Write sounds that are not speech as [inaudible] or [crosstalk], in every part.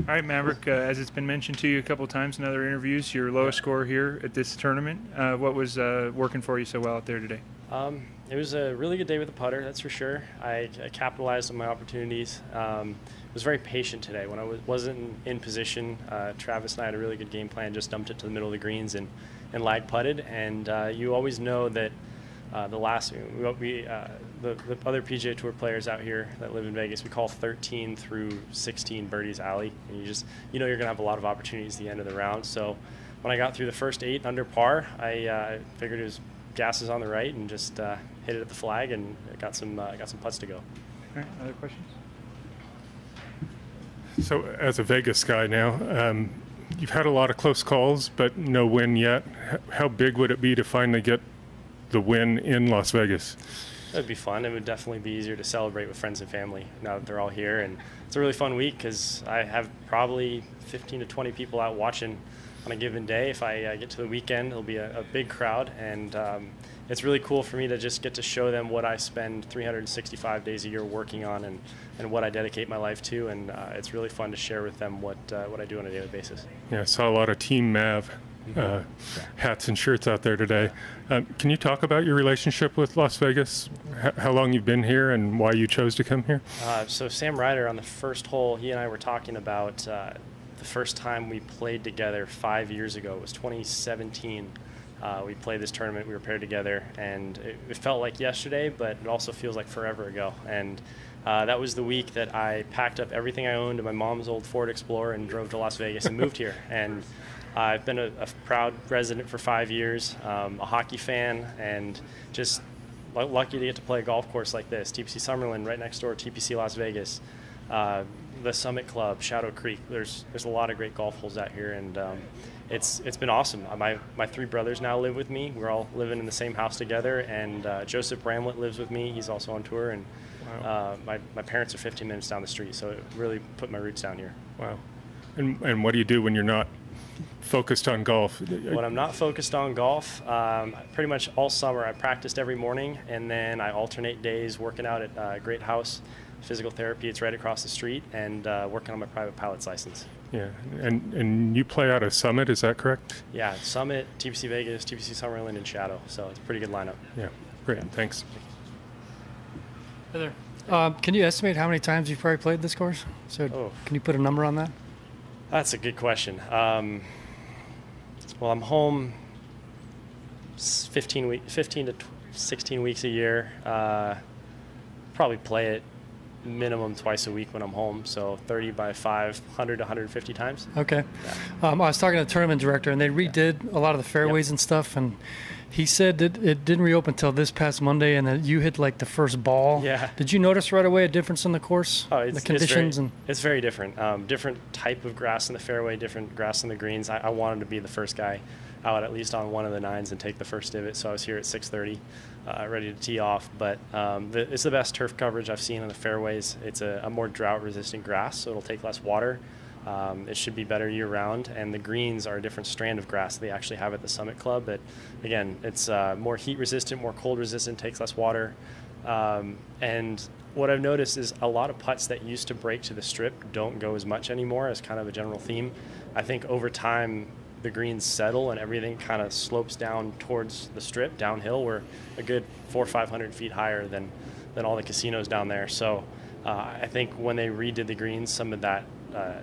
All right, Maverick. Uh, as it's been mentioned to you a couple times in other interviews, your lowest score here at this tournament. Uh, what was uh, working for you so well out there today? Um, it was a really good day with the putter, that's for sure. I, I capitalized on my opportunities. Um, was very patient today. When I was, wasn't in position, uh, Travis and I had a really good game plan. Just dumped it to the middle of the greens and, and lag putted. And uh, you always know that uh, the last we, we uh, the, the other PGA Tour players out here that live in Vegas, we call 13 through 16 birdies alley, and you just you know you're gonna have a lot of opportunities at the end of the round. So when I got through the first eight under par, I uh, figured it was gases on the right and just uh, hit it at the flag and got some uh, got some putts to go. All right, other questions? So, as a Vegas guy now, um, you've had a lot of close calls, but no win yet. How big would it be to finally get the win in Las Vegas? It would be fun. It would definitely be easier to celebrate with friends and family now that they're all here. And it's a really fun week because I have probably 15 to 20 people out watching on a given day. If I uh, get to the weekend, it'll be a, a big crowd. And um, it's really cool for me to just get to show them what I spend 365 days a year working on and, and what I dedicate my life to. And uh, it's really fun to share with them what, uh, what I do on a daily basis. Yeah, I saw a lot of Team Mav uh, hats and shirts out there today. Um, can you talk about your relationship with Las Vegas? H- how long you've been here and why you chose to come here? Uh, so Sam Ryder on the first hole, he and I were talking about uh, the first time we played together five years ago. It was 2017. Uh, we played this tournament. We were paired together, and it, it felt like yesterday, but it also feels like forever ago. And uh, that was the week that I packed up everything I owned in my mom's old Ford Explorer and drove to Las Vegas and moved here. [laughs] And I've been a, a proud resident for five years, um, a hockey fan, and just lu- lucky to get to play a golf course like this. TPC Summerlin, right next door, to TPC Las Vegas, uh, the Summit Club, Shadow Creek. There's there's a lot of great golf holes out here, and um, it's it's been awesome. Uh, My my three brothers now live with me. We're all living in the same house together, and uh, Joseph Bramlett lives with me. He's also on tour, and uh, my my parents are 15 minutes down the street, so it really put my roots down here. Wow. And, and what do you do when you're not focused on golf? When I'm not focused on golf, um, pretty much all summer I practiced every morning, and then I alternate days working out at uh, Great House Physical Therapy. It's right across the street, and uh, working on my private pilot's license. Yeah, and and you play out of Summit, is that correct? Yeah, Summit, TPC Vegas, TPC Summerlin, and Shadow. So it's a pretty good lineup. Yeah, great. Thanks. Heather, um, can you estimate how many times you've probably played this course? So, Oh. can you put a number on that? That's a good question. Um, well, I'm home 15 week, 15 to 16 weeks a year. Uh, probably play it minimum twice a week when I'm home. So 30 by 500 to 150 times. Okay. Um, I was talking to the tournament director, and they redid a lot of the fairways and stuff, and he said that it didn't reopen until this past Monday, and that you hit like the first ball. Yeah. Did you notice right away a difference in the course, Oh, it's, the conditions, it's very, and it's very different. Um, different type of grass in the fairway, different grass in the greens. I, I wanted to be the first guy out at least on one of the nines and take the first divot, so I was here at 6:30, uh, ready to tee off. But um, the, it's the best turf coverage I've seen on the fairways. It's a, a more drought-resistant grass, so it'll take less water. Um, it should be better year round, and the greens are a different strand of grass they actually have at the Summit Club. But again, it's uh, more heat resistant, more cold resistant, takes less water. Um, and what I've noticed is a lot of putts that used to break to the strip don't go as much anymore as kind of a general theme. I think over time the greens settle and everything kind of slopes down towards the strip downhill. We're a good four or five hundred feet higher than than all the casinos down there. So uh, I think when they redid the greens, some of that uh,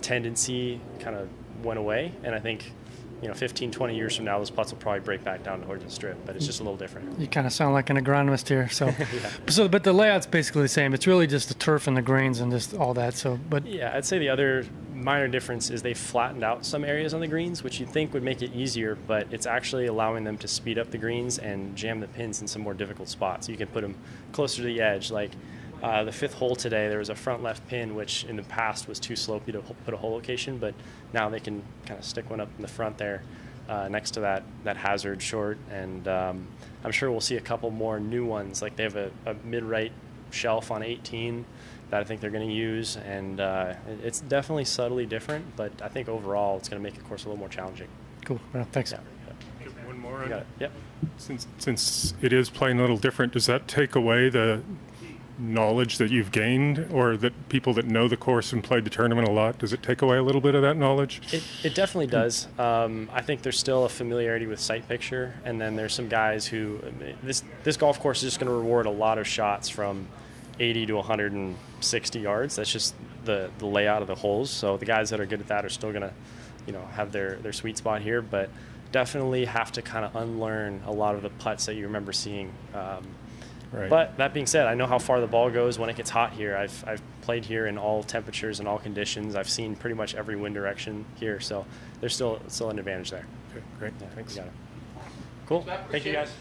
tendency kind of went away, and I think. You know, 15, 20 years from now, those putts will probably break back down to the strip, but it's just a little different. you kind of sound like an agronomist here. So, [laughs] yeah. so, but the layout's basically the same. It's really just the turf and the greens and just all that. So, but Yeah, I'd say the other minor difference is they flattened out some areas on the greens, which you'd think would make it easier, but it's actually allowing them to speed up the greens and jam the pins in some more difficult spots. You can put them closer to the edge. Like uh, the fifth hole today, there was a front left pin, which in the past was too slopey to put a hole location, but now they can kind of stick one up in the front there. Uh, next to that, that hazard short, and um, I'm sure we'll see a couple more new ones. Like they have a, a mid-right shelf on 18 that I think they're going to use, and uh, it's definitely subtly different, but I think overall it's going to make the course a little more challenging. cool. Well, thanks. Yeah. yeah. One more. You on got it. Yep. Since since it is playing a little different, does that take away the knowledge that you've gained, or that people that know the course and played the tournament a lot, does it take away a little bit of that knowledge? It, it definitely does. Um, I think there's still a familiarity with sight picture, and then there's some guys who this this golf course is just going to reward a lot of shots from 80 to 160 yards. That's just the the layout of the holes. So the guys that are good at that are still going to, you know, have their their sweet spot here, but definitely have to kind of unlearn a lot of the putts that you remember seeing. Um, Right. But that being said, I know how far the ball goes when it gets hot here. I've, I've played here in all temperatures and all conditions. I've seen pretty much every wind direction here, so there's still still an advantage there. Okay, great. Yeah, Thanks. got it. Cool. Thank you guys.